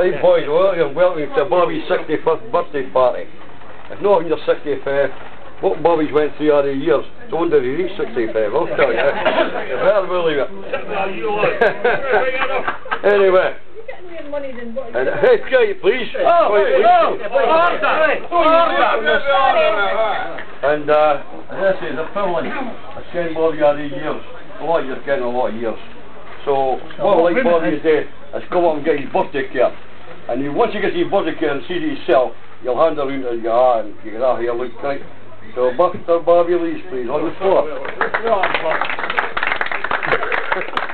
Hey boys, welcome, welcome to Bobby's 61st birthday party. It's not even your 65th. What Bobby's went through all the years, it's wonder he reached 65, I'll tell you. You better believe it. anyway, You're getting more money than what and, hey, quiet please. Oh, Quiet, oh, please. And uh, this is a privilege. I've seen Bobby all these years. A lot of years, getting a lot of years. So, what I like Bobby is uh, is come up and get his birthday card. And you, once you get his birthday card and see it yourself, you'll hand it around and you ah, and you get out here, look right. So, Buster Bobby Lees, please, on the floor.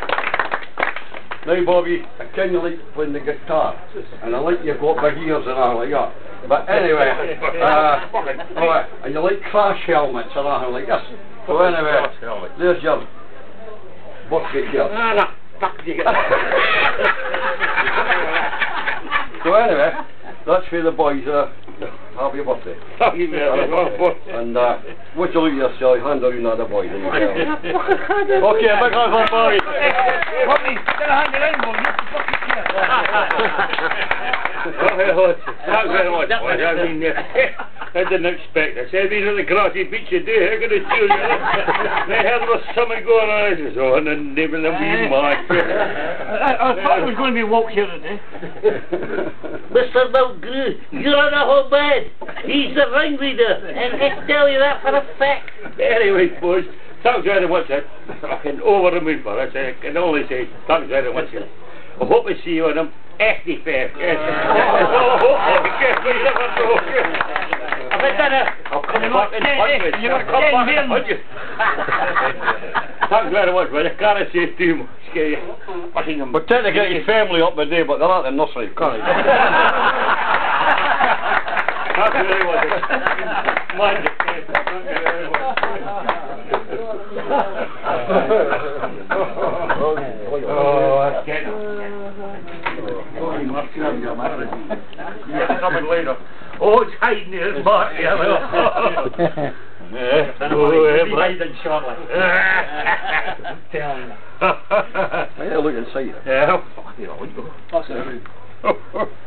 Now, Bobby, I kind of like playing the guitar, and I like you've got big ears and all like that. But anyway, uh, oh, and you like crash helmets and all like this. So anyway, there's your bucket here. so anyway, that's for the boys. Uh, happy birthday. And uh, what you look at yourself, hand around the other boys. And you tell them. okay, big hand for Bobby. Thanks very much, boys. I mean, uh, I didn't expect this. I've been on the grassy beach today. How can I tell you? They had there was something going on. I says, oh, and then they were being mad. I, I thought it was going to be walk here today. Mr. Mulgrew, you're on a whole bed. He's the ringleader, and I tell you that for a fact. Anyway, boys, thanks very much. I fucking over the moon for us. I can only say thanks very much. I hope to see you on them. Echt fair. Yes. Oh, yes, we never know. I've had dinner. I'll come back and punch me. You're I'll come back and getting punch you. Thanks very much, but I can't say too much. Okay. Fucking them. We're trying to get his family up today, but they're not in nursery, can't they? Thanks very much. Mind you. Thank you very much. Oh, that's getting Coming later. Oh, it's hiding here, Mark. Yeah, well. Yeah. Oh, hiding shortly. Tell you. I need to look inside. Yeah, fuck it all.